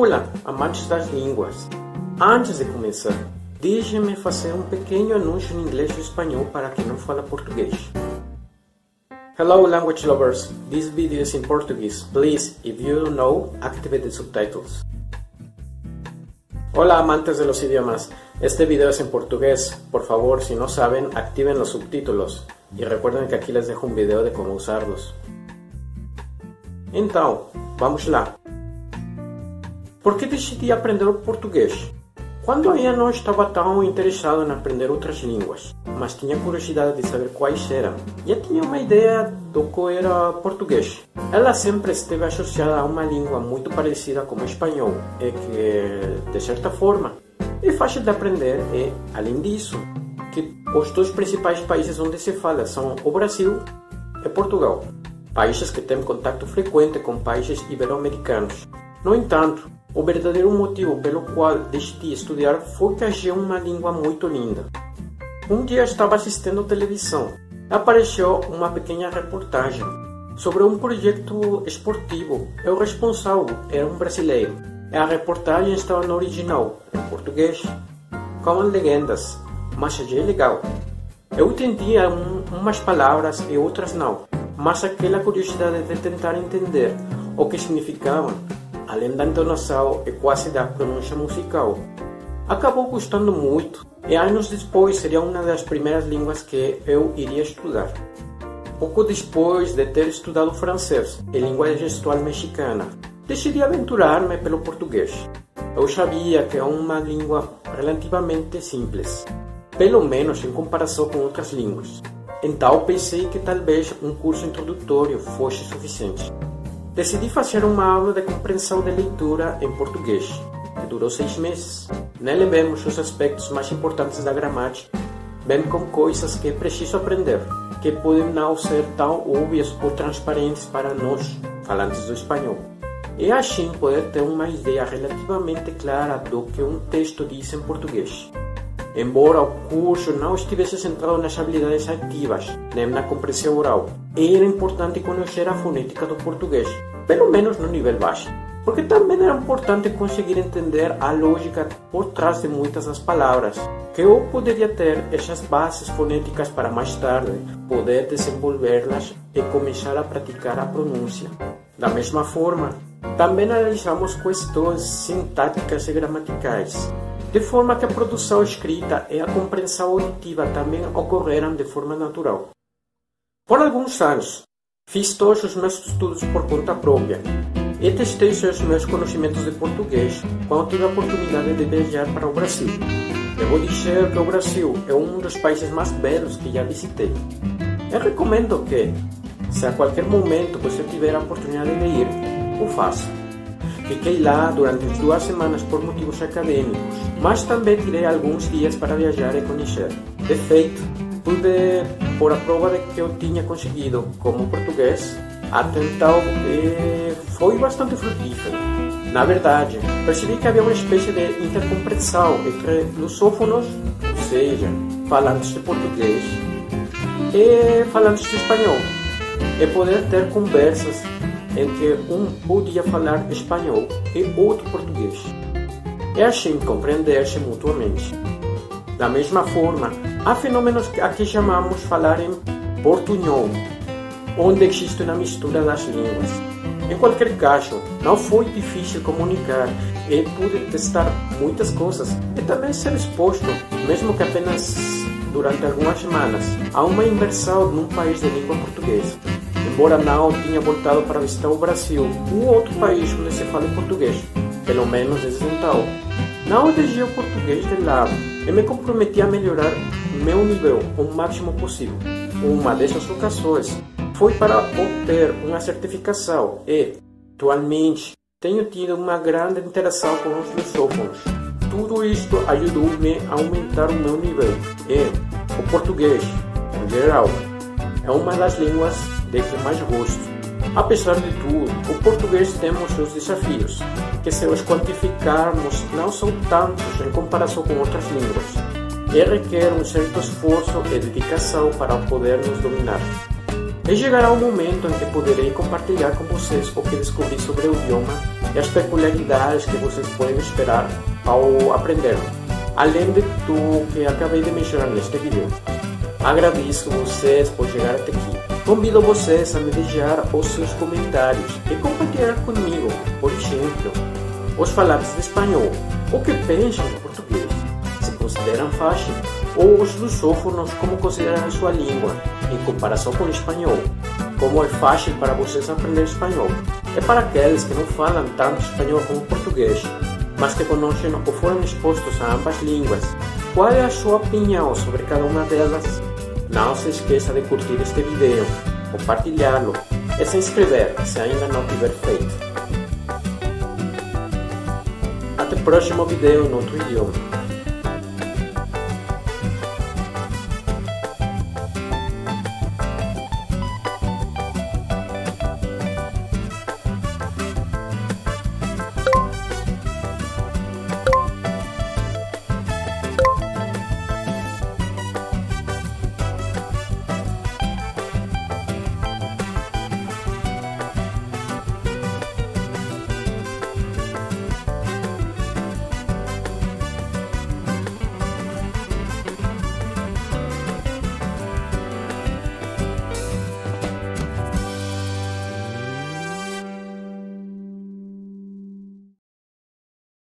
Olá, amantes das línguas! Antes de começar, deixe-me fazer um pequeno anúncio em inglês e espanhol para quem não fala português. Hello language lovers, this video is in Portuguese. Please, if you don't know, activate the subtitles. Hola amantes de los idiomas, este video es en portugués. Por favor, si no saben, activen los subtítulos. E recuerden que aqui les dejo um video de como usarlos. Então, vamos lá. Por que decidi aprender o português? Quando ainda não estava tão interessado em aprender outras línguas, mas tinha curiosidade de saber quais eram, já tinha uma ideia do que era português. Ela sempre esteve associada a uma língua muito parecida com o espanhol, e que, de certa forma, é fácil de aprender e, além disso, que os dois principais países onde se fala são o Brasil e Portugal, países que têm contato frequente com países ibero-americanos. No entanto, o verdadeiro motivo pelo qual decidi estudar foi que achei uma língua muito linda. Um dia estava assistindo televisão apareceu uma pequena reportagem sobre um projeto esportivo o responsável era um brasileiro. A reportagem estava no original, em português, com legendas, mas achei legal. Eu entendia um, umas palavras e outras não, mas aquela curiosidade de tentar entender o que significavam além da entonação e quase da pronúncia musical. Acabou gostando muito e anos depois seria uma das primeiras línguas que eu iria estudar. Pouco depois de ter estudado francês e língua gestual mexicana, decidi aventurar-me pelo português. Eu sabia que é uma língua relativamente simples, pelo menos em comparação com outras línguas. Então pensei que talvez um curso introdutório fosse suficiente. Decidi fazer uma aula de compreensão de leitura em português, que durou seis meses. Nele vemos os aspectos mais importantes da gramática, bem como coisas que é preciso aprender, que podem não ser tão óbvias ou transparentes para nós, falantes do espanhol. E assim poder ter uma ideia relativamente clara do que um texto diz em português. Embora o curso não estivesse centrado nas habilidades ativas, nem na compreensão oral, era importante conhecer a fonética do português, pelo menos no nível baixo, porque também era importante conseguir entender a lógica por trás de muitas das palavras, que eu poderia ter essas bases fonéticas para mais tarde poder desenvolvê-las e começar a praticar a pronúncia. Da mesma forma, também analisamos questões sintáticas e gramaticais, de forma que a produção escrita e a compreensão auditiva também ocorreram de forma natural. Por alguns anos, fiz todos os meus estudos por conta própria e testei os meus conhecimentos de português quando tive a oportunidade de viajar para o Brasil. Devo dizer que o Brasil é um dos países mais belos que já visitei. Eu recomendo que, se a qualquer momento você tiver a oportunidade de ir, o faça. Fiquei lá durante duas semanas por motivos acadêmicos, mas também tirei alguns dias para viajar e conhecer. De feito, pude pôr a prova de que eu tinha conseguido, como português, até então foi bastante frutífero. Na verdade, percebi que havia uma espécie de intercompreensão entre lusófonos, ou seja, falantes de português, e falantes de espanhol, e poder ter conversas em que um podia falar espanhol e outro português, e assim compreender-se mutuamente. Da mesma forma, há fenômenos a que chamamos falar em portunhol, onde existe uma mistura das línguas. Em qualquer caso, não foi difícil comunicar e pude testar muitas coisas e também ser exposto, mesmo que apenas durante algumas semanas, a uma imersão num país de língua portuguesa. Embora não tinha voltado para visitar o Brasil, um outro país onde se fala em português, pelo menos desde então. Não deixei o português de lado e me comprometi a melhorar meu nível o máximo possível. Uma dessas ocasiões foi para obter uma certificação e, atualmente, tenho tido uma grande interação com os lusófonos. Tudo isto ajudou-me a aumentar o meu nível e o português, em geral, é uma das línguas de que mais gosto. Apesar de tudo, o português tem os seus desafios, que se os quantificarmos não são tantos em comparação com outras línguas, e requer um certo esforço e dedicação para podermos dominar. E chegará o momento em que poderei compartilhar com vocês o que descobri sobre o idioma e as peculiaridades que vocês podem esperar ao aprendê-lo, além de tudo que acabei de mencionar neste vídeo. Agradeço vocês por chegar até aqui. Convido vocês a me deixar os seus comentários e compartilhar comigo, por exemplo, os falantes de espanhol, o que pensam de português, se consideram fácil, ou os lusófonos como consideram a sua língua, em comparação com o espanhol, como é fácil para vocês aprender espanhol. É para aqueles que não falam tanto espanhol como português, mas que conhecem ou foram expostos a ambas línguas. Qual é a sua opinião sobre cada uma delas? Não se esqueça de curtir este vídeo, compartilhá-lo e se inscrever se ainda não tiver feito. Até o próximo vídeo no outro idioma.